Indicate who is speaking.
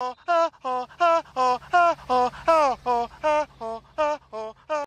Speaker 1: oh, oh, oh, oh.